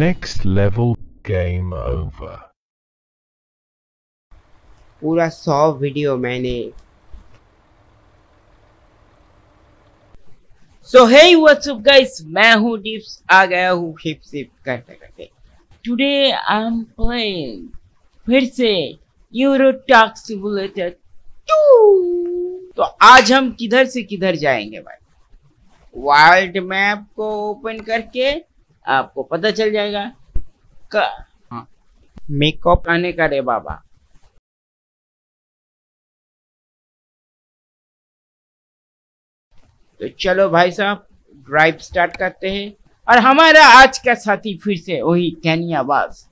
Next level game over. पूरा सौ video मैंने। So hey what's up guys मैं हूँ डिप्स आ गया हूँ हिप सिप करते करते। टुडे आई एम प्लेइंग फिर से यूरो टॉक सिमुलेटर तो आज हम किधर से किधर जाएँगे भाई? वर्ल्ड मैप को ओपन करके आपको पता चल जाएगा। का हाँ। मेकअप आने का रे बाबा। तो चलो भाई साहब ड्राइव स्टार्ट करते हैं। और हमारा आज का साथी फिर से वही कैनियाबाज।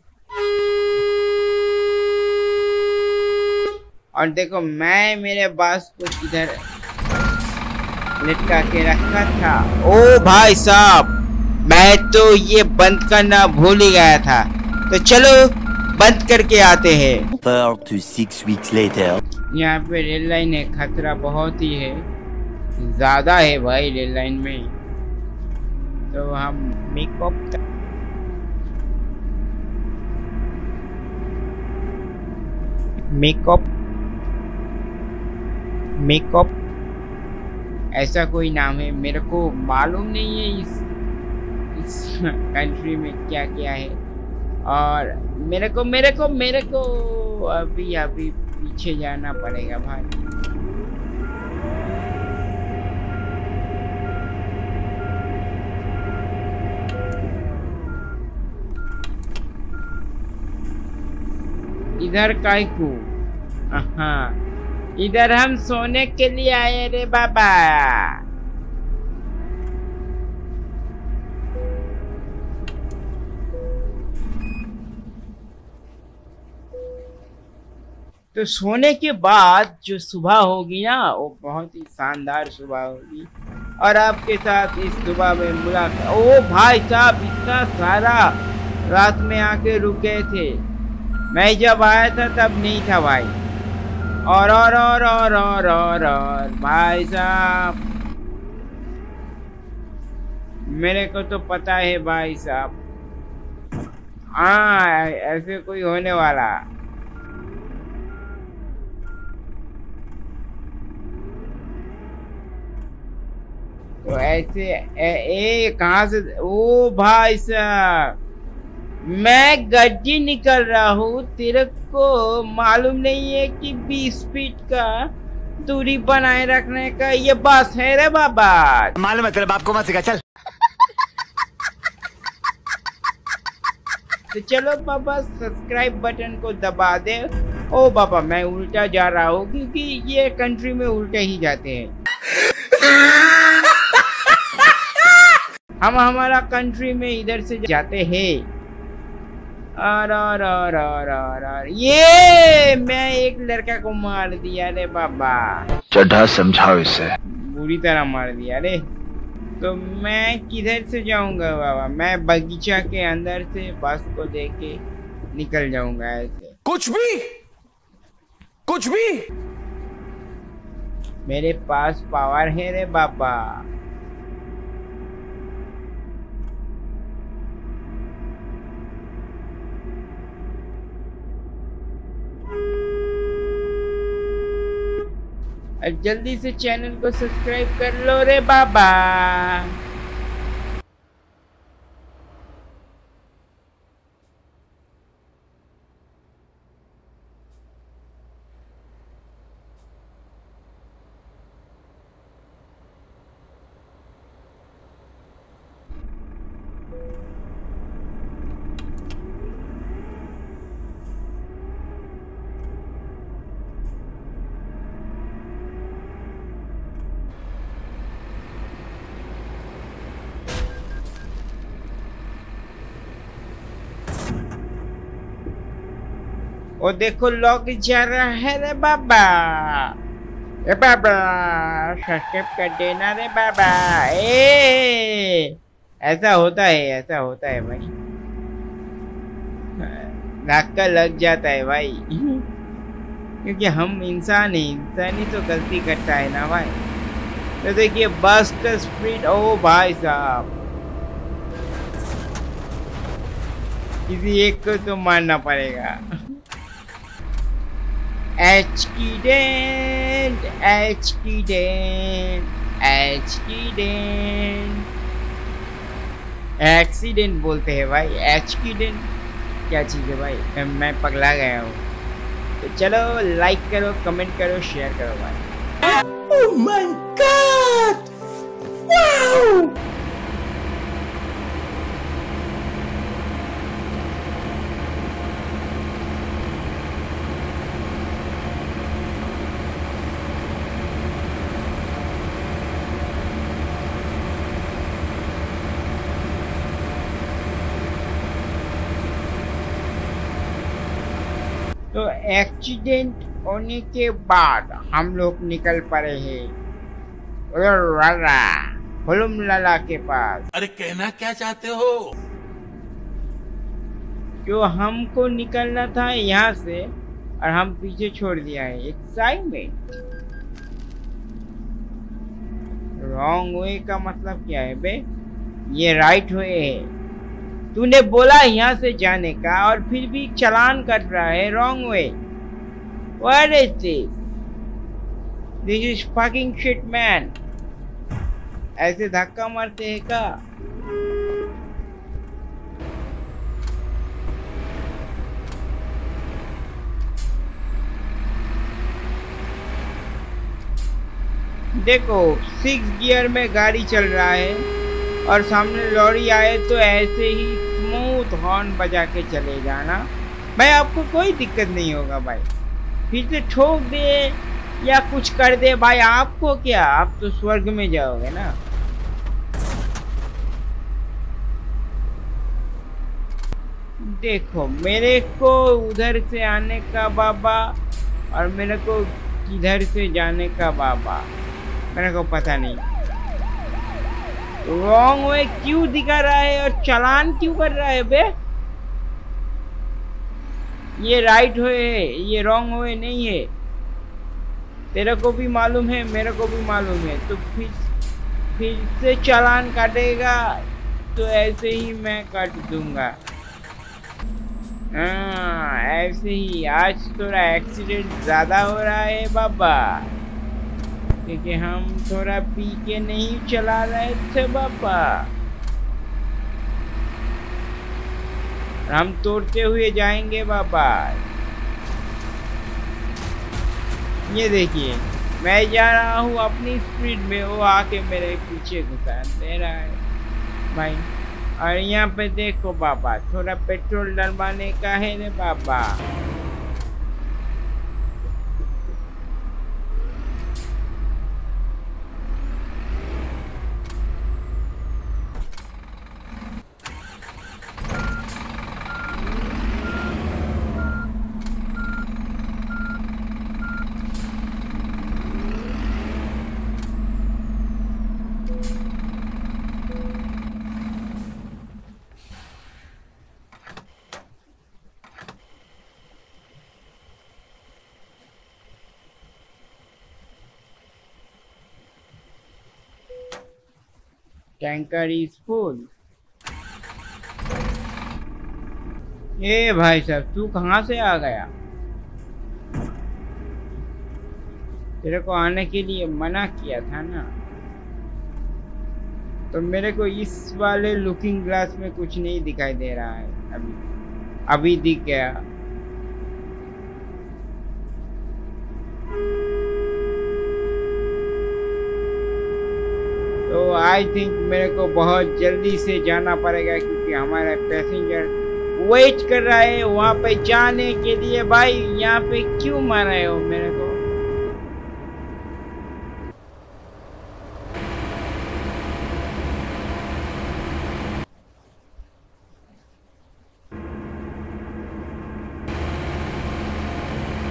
और देखो मैं मेरे बास को इधर लटका के रखा था। ओ भाई साहब मैं तो ये बंद करना भूल ही गया था। तो चलो बंद करके आते हैं। Four to six weeks later. यहाँ पे रेल लाइन है खतरा बहुत ही है। ज़्यादा है भाई रेल लाइन में। तो हम मेकअप मेकअप मेकअप ऐसा कोई नाम है मेरे को मालूम नहीं है इस इस कंट्री में क्या क्या है। और मेरे को मेरे को मेरे को अभी अभी पीछे जाना पड़ेगा भाई। इधर काय को? हाँ। इधर हम सोने के लिए आए रे बाबा। तो सोने के बाद जो सुबह होगी ना वो बहुत ही शानदार सुबह होगी। और आपके साथ इस सुबह में मुलाकात ओ भाई साहब इतना सारा रात में आके रुके थे। मैं जब आया था तब नहीं था भाई। और और और और और और, और भाई साहब। मेरे को तो पता है भाई साहब। हाँ ऐसे कोई होने वाला। तो ऐसे ए, ए कहाँ से? ओ भाई साहब मैं गड्डी निकल रहा हूँ तेरे को मालूम नहीं है कि 20 फीट का दूरी बनाए रखने का ये बस है रे बाबा। मालूम है तेरे बाप को मत सिखा चल। तो चलो बाबा सब्सक्राइब बटन को दबा दे। ओ बाबा मैं उल्टा जा रहा हूँ क्योंकि ये कंट्री में उल्टे ही जाते हैं। हम हमारा कंट्री में इधर से जाते हैं। और और और और और और ये मैं एक लड़का को मार दिया रे बाबा। चढ़ा समझाओ इसे। बुरी तरह मार दिया रे। तो मैं किधर से जाऊँगा बाबा? मैं बगीचा के अंदर से बस को देख के निकल जाऊँगा ऐसे। कुछ भी! कुछ भी! मेरे पास पावर है रे बाबा। अब जल्दी से चैनल को सब्सक्राइब कर लो रे बाबा। देखो लॉक जा रहा है रे बाबा ए बाबा सब्सक्राइब कर देना रे बाबा ए ऐसा होता है ऐसा होता है भाई धक्का लग जाता है भाई क्योंकि हम इंसान ही इंसान ही तो गलती करता है ना भाई तो देखिए बस का स्पीड ओ भाई साहब किसी एक को तो मारना पड़ेगा एक्सीडेंट एक्सीडेंट एक्सीडेंट एक्सीडेंट बोलते हैं भाई एक्सीडेंट क्या चीज़ है भाई? मैं पगला गया हूँ। तो चलो लाइक करो कमेंट करो शेयर करो भाई। Oh my god! Wow! तो एक्सीडेंट होने के बाद हम लोग निकल पड़े हैं। हुलुम लाला के पास। अरे कहना क्या चाहते हो? जो हमको निकलना था यहाँ से और हम पीछे छोड़ दिया है। एक्साइटमेंट रॉन्ग वे का मतलब क्या है बे? ये राइट वे है। तूने बोला यहाँ से जाने का और फिर भी चलान कर रहा है wrong way What is this? This is fucking shit. ऐसे धक्का मारते हैं का देखो सिक्स गियर में गाड़ी चल रहा है और सामने लॉरी आए तो ऐसे ही स्मूथ हॉर्न बजा के चले जाना। भाई, आपको कोई दिक्कत नहीं होगा भाई। फिर से ठोक दे या कुछ कर दे। भाई, आपको क्या? आप तो स्वर्ग में जाओगे ना। देखो, मेरे को उधर से आने का बाबा और मेरे को किधर से जाने का बाबा, मेरे को पता नहीं। रॉन्ग वे क्यों दिखा रहा है और चलान क्यों कर रहा है बे? ये राइट हुए है, ये रॉन्ग हुए नहीं है। तेरे को भी मालूम है, मेरे को भी मालूम है। तो फिर फिर से चलान काटेगा तो ऐसे ही मैं काट दूँगा। हाँ ऐसे ही। आज थोड़ा एक्सीडेंट ज़्यादा हो रहा है बाबा। क्योंकि हम थोड़ा पी के नहीं चला रहे थे बाबा हम तोड़ते हुए जाएँगे बाबा ये देखिए, मैं जा रहा हूँ अपनी स्पीड में, वो आके मेरे पीछे घुसा दे रहा है। भाई, और यहाँ पे देखो बाबा थोड़ा पेट्रोल डलवाने का है रे बाबा टैंकर इज़ फुल ए भाई साहब, तू कहाँ से आ गया? तेरे को आने के लिए मना किया था ना? तो मेरे को इस वाले लुकिंग ग्लास में कुछ नहीं दिखाई दे रहा है अभी। अभी दिख गया। आई थिंक मेरे को बहुत जल्दी से जाना पड़ेगा क्योंकि हमारा पैसेंजर वेट कर रहा है वहाँ पे जाने के लिए। भाई, यहाँ पे क्यों मार रहे हो मेरे को?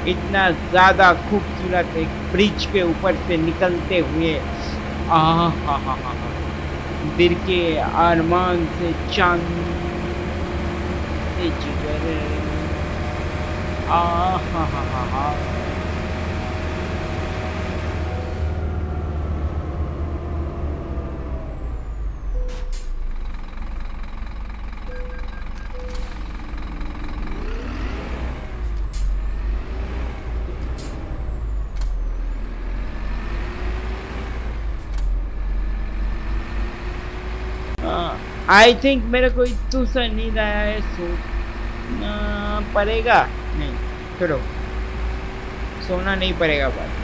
इतना ज़्यादा खूबसूरत एक ब्रिज के ऊपर से निकलते हुए। आहा हा हा हा। के अरमान से चाँद जिगर आ हा हा हा हा। आई थिंक मेरे को इतू सा नींद आया है सोना पड़ेगा? नहीं चलो सोना नहीं पड़ेगा बस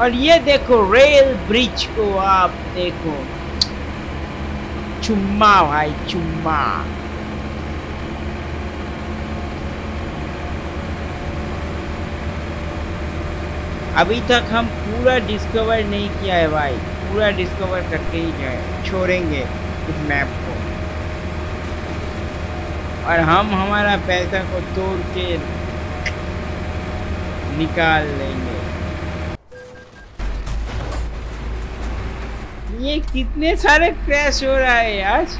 और ये देखो रेल ब्रिज को आप देखो। चुम्मा भाई, चुम्मा। अभी तक हम पूरा डिस्कवर नहीं किया है भाई। पूरा डिस्कवर करके ही जाए, छोड़ेंगे इस मैप को। और हम हमारा पैसा को तोड़ के निकाल लेंगे। ये कितने सारे क्रैश हो रहा है आज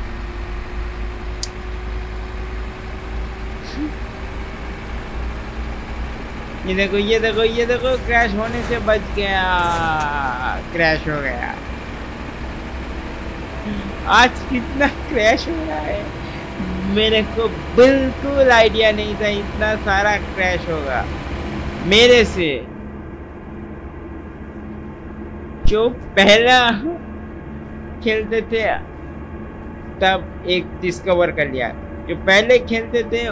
ये देखो ये देखो ये देखो क्रैश होने से बच गया। क्रैश हो गया। आज कितना क्रैश हो रहा है। मेरे को बिल्कुल आइडिया नहीं था इतना सारा क्रैश होगा। मेरे से। जो पहला खेलते थे, तब एक डिस्कवर कर लिया। जो पहले खेलते थे,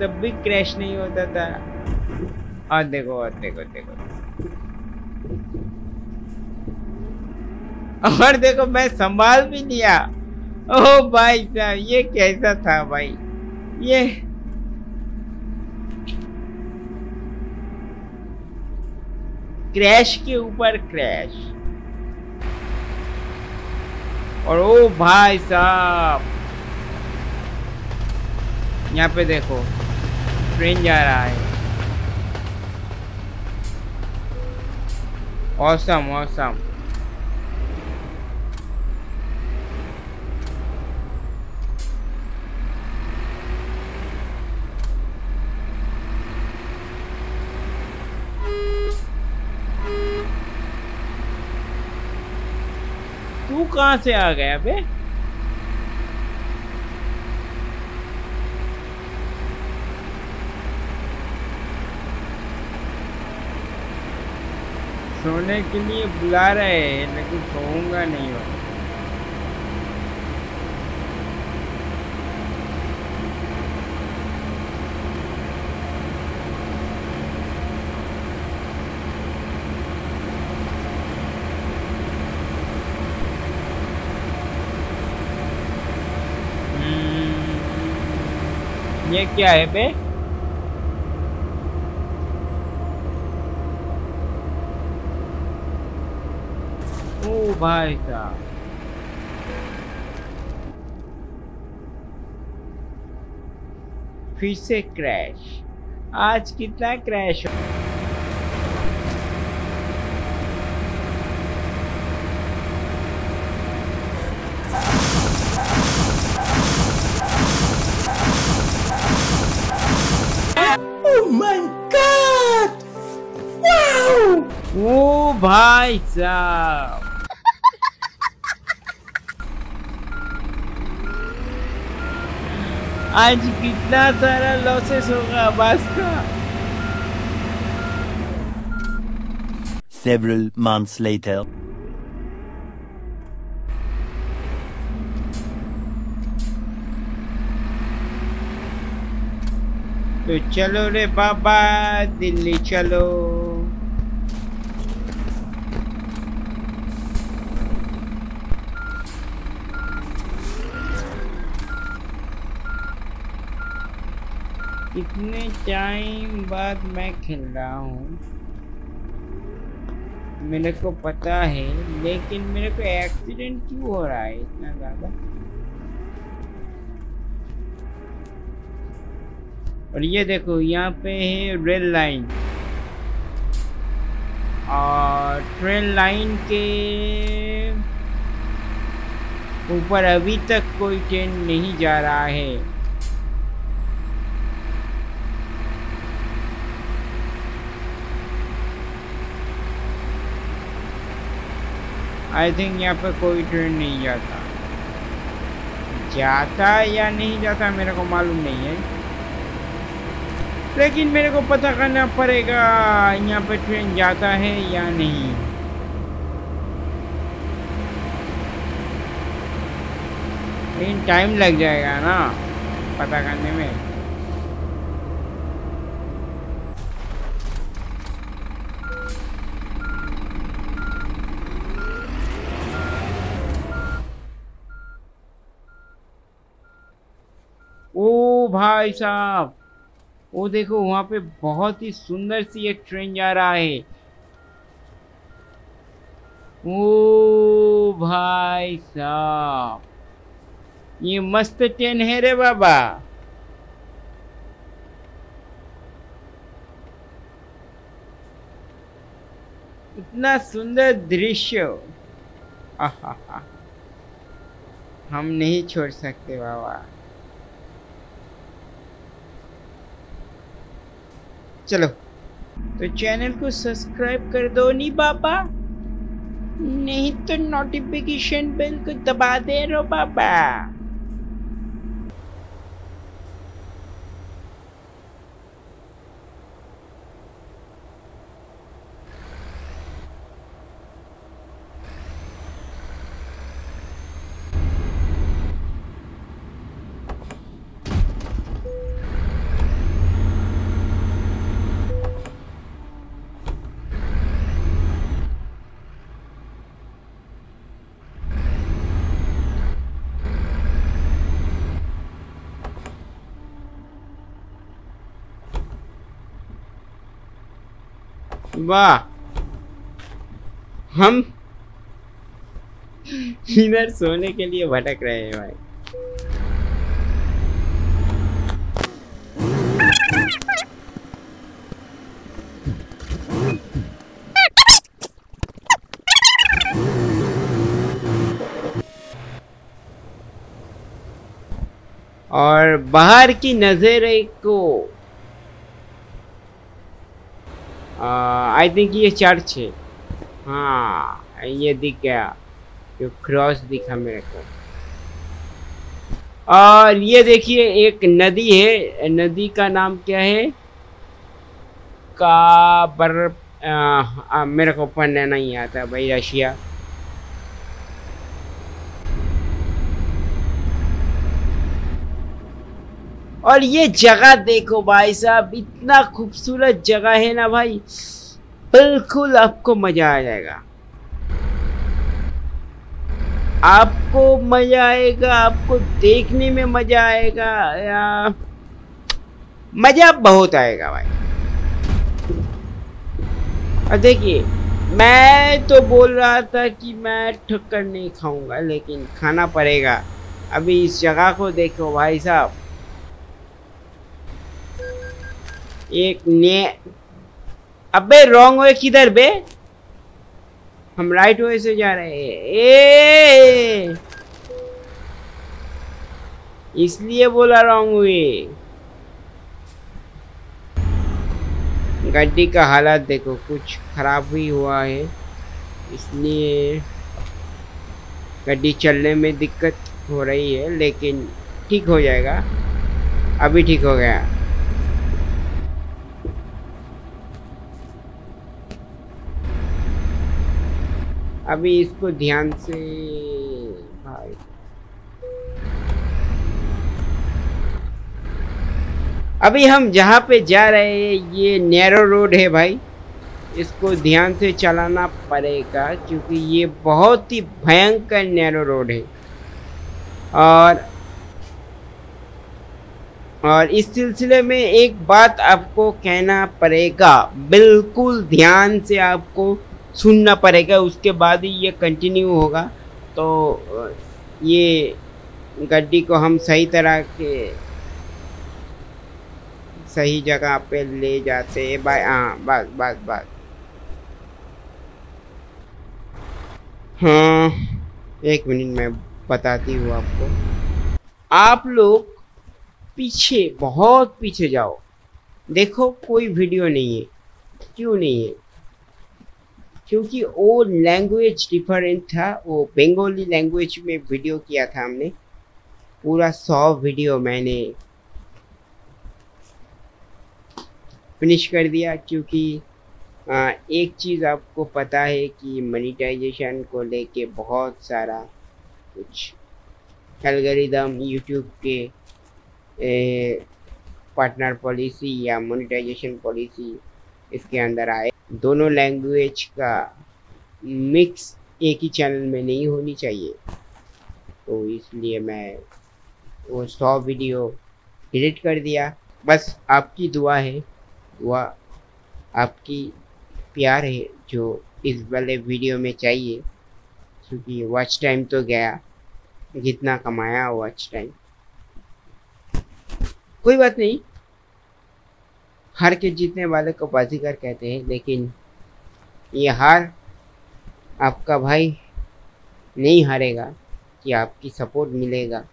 तब भी क्रैश नहीं होता था। और देखो और देखो देखो। और देखो मैं संभाल भी लिया। ओ भाई साहब ये कैसा था भाई? ये। क्रैश के ऊपर क्रैश। और ओ भाई साहब। यहाँ पे देखो ट्रेन जा रहा है। Awesome, awesome. तू कहाँ से आ गया बे? सोने के लिए बुला रहे हैं लेकिन सोऊँगा नहीं। हो क्या है बे? ओ भाई साहब। फिर से क्रैश। आज कितना क्रैश हो भाई साहब आज कितना सारा लॉसेस होगा बस का Several months later. तो चलो रे बाबा दिल्ली चलो इतने टाइम बाद मैं खेल रहा हूँ। मेरे को पता है, लेकिन मेरे को एक्सीडेंट क्यों हो रहा है इतना ज़्यादा? और ये देखो, यहाँ पे है रेल लाइन और ट्रेन लाइन के ऊपर अभी तक कोई ट्रेन नहीं जा रहा है। आई थिंक यहाँ पर कोई ट्रेन नहीं जाता। जाता या नहीं जाता मेरे को मालूम नहीं है। लेकिन मेरे को पता करना पड़ेगा, यहाँ पर ट्रेन जाता है या नहीं। लेकिन टाइम लग जाएगा ना, पता करने में। भाई साहब, वो देखो वहाँ पे बहुत ही सुंदर सी एक ट्रेन जा रहा है। ओ भाई साहब, ये मस्त ट्रेन है रे बाबा। इतना सुंदर दृश्य। हम नहीं छोड़ सकते बाबा। चलो। तो चैनल को सब्सक्राइब कर दो नी बाबा। नहीं तो नोटिफिकेशन बेल को दबा दे रो बाबा। वाह। हम इधर सोने के लिए भटक रहे हैं भाई। और बाहर की नज़र को आई थिंक ये चर्च है हाँ ये दिख गया। जो क्रॉस दिखा मेरे को। और ये देखिए एक नदी है। नदी का नाम क्या है? का बर आ, आ, मेरे को पढ़ने नहीं आता भाई रशिया। और ये जगह देखो भाई साहब, इतना खूबसूरत जगह है ना भाई। बिल्कुल आपको मज़ा आ जाएगा। आपको मज़ा आएगा, आपको देखने में मज़ा आएगा, या मज़ा बहुत आएगा भाई। और देखिए, मैं तो बोल रहा था कि मैं ठक्कर नहीं खाऊँगा, लेकिन खाना पड़ेगा। अभी इस जगह को देखो भाई साहब। एक ने, अबे रॉन्ग वे किधर बे। हम राइट वे से जा रहे हैं। इसलिए बोला रॉन्ग वे गड्डी का हालत देखो, कुछ खराब भी हुआ है। इसलिए गड्डी चलने में दिक्कत हो रही है, लेकिन ठीक हो जाएगा। अभी ठीक हो गया। अभी इसको ध्यान से भाई। अभी हम जहाँ पे जा रहे हैं, ये नैरो रोड है भाई। इसको ध्यान से चलाना पड़ेगा, क्योंकि ये बहुत ही भयंकर नैरो रोड है। और और इस सिलसिले में एक बात आपको कहना पड़ेगा, बिल्कुल ध्यान से आपको सुनना पड़ेगा, उसके बाद ही ये कंटिन्यू होगा। तो ये गड्डी को हम सही तरह के सही जगह पे ले जाते हैं। बाय हाँ बस बस बस हाँ एक मिनट मैं बताती हूँ आपको। आप लोग पीछे, बहुत पीछे जाओ। देखो, कोई वीडियो नहीं है। क्यों नहीं है? क्योंकि वो लैंग्वेज डिफरेंट था वो बंगाली लैंग्वेज में वीडियो किया था हमने। पूरा सौ वीडियो मैंने फिनिश कर दिया क्योंकि आ, एक चीज़ आपको पता है कि मनीटाइजेशन को लेके बहुत सारा कुछ एल्गोरिदम यूट्यूब के ए, पार्टनर पॉलिसी या मोनिटाइजेशन पॉलिसी इसके अंदर आए। दोनों लैंग्वेज का मिक्स एक ही चैनल में नहीं होनी चाहिए। तो इसलिए मैं वो सौ वीडियो डिलीट कर दिया। बस आपकी दुआ है, दुआ आपकी प्यार है जो इस वाले वीडियो में चाहिए। क्योंकि वॉच टाइम तो गया, जितना कमाया वॉच टाइम कोई बात नहीं। हार के जीतने वाले को बाजीगर कहते हैं, लेकिन ये हार आपका भाई नहीं हारेगा, कि आपकी सपोर्ट मिलेगा।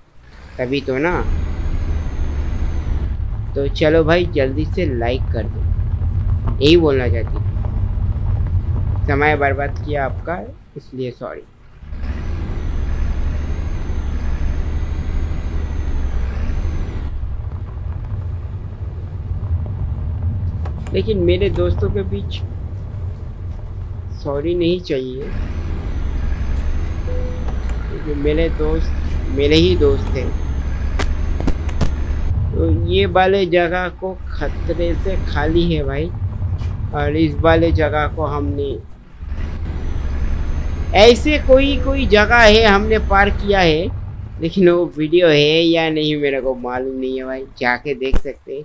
तभी तो ना? तो चलो भाई, जल्दी से लाइक कर दो। यही बोलना चाहती समय बर्बाद किया आपका, इसलिए सॉरी लेकिन मेरे दोस्तों के बीच सॉरी नहीं चाहिए। क्योंकि मेरे दोस्त, मेरे ही दोस्त हैं। तो ये वाले जगह को खतरे से खाली है भाई। और इस वाले जगह को हमने, ऐसे कोई कोई जगह है हमने पार किया है। लेकिन वो वीडियो है या नहीं मेरे को मालूम नहीं है भाई। जाके देख सकते हैं।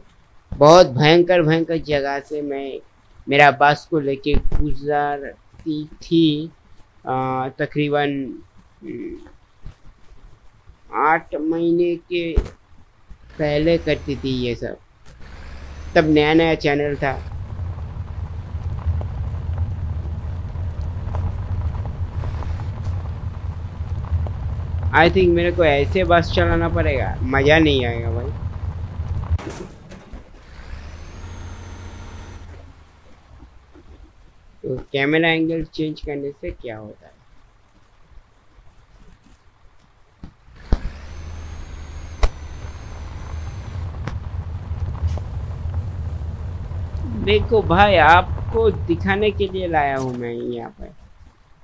बहुत भयंकर भयंकर जगह से मैं मेरा बस को लेके गुजरती थी। तकरीबन आठ महीने के पहले करती थी ये सब। तब नया नया चैनल था। आई थिंक मेरे को ऐसे बस चलाना पड़ेगा। मज़ा नहीं आएगा भाई। तो कैमरा एंगल चेंज करने से क्या होता है? देखो भाई, आपको दिखाने के लिए लाया हूँ मैं यहाँ पर।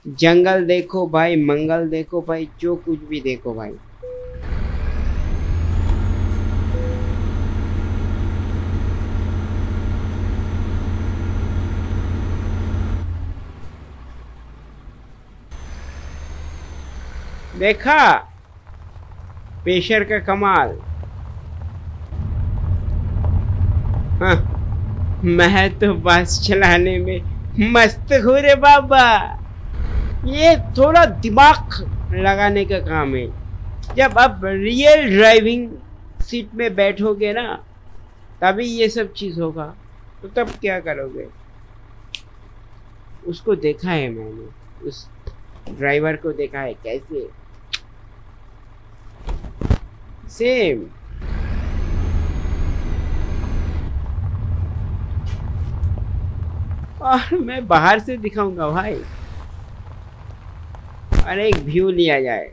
जंगल देखो भाई, मंगल देखो भाई, जो कुछ भी देखो भाई। देखा? पेशर का कमाल। हाँ मैं तो बस चलाने में मस्त हूँ रे बाबा। ये थोड़ा दिमाग लगाने का काम है। जब आप रियल ड्राइविंग सीट में बैठोगे ना, तभी ये सब चीज़ होगा। तो तब क्या करोगे? उसको देखा है मैंने। उस ड्राइवर को देखा है। कैसे? सेम और मैं बाहर से दिखाऊँगा भाई। और एक व्यू लिया जाए।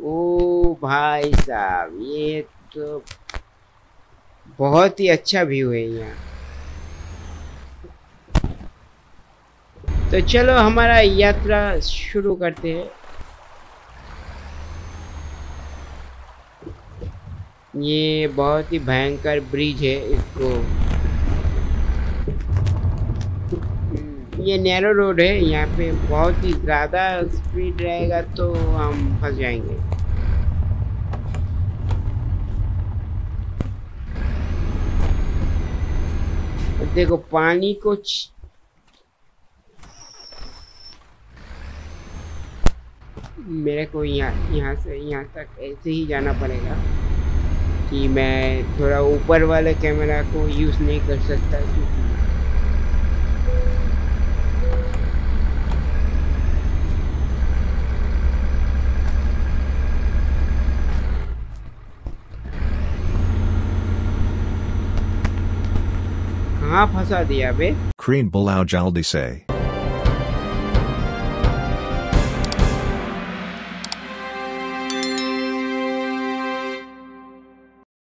ओ भाई साहब, ये तो बहुत ही अच्छा व्यू है यहाँ। तो चलो हमारा यात्रा शुरू करते हैं। ये बहुत ही भयंकर ब्रिज है इसको। ये नैरो रोड है, यहाँ पे बहुत ही ज़्यादा स्पीड रहेगा तो हम फंस जाएँगे। देखो, पानी को मेरे को यहाँ यहाँ से, यहाँ तक ऐसे ही जाना पड़ेगा। कि मैं थोड़ा ऊपर वाले कैमरा को यूज़ नहीं कर सकता क्योंकि कहाँ फंसा दिया बे Crean Bilal Jaldi say.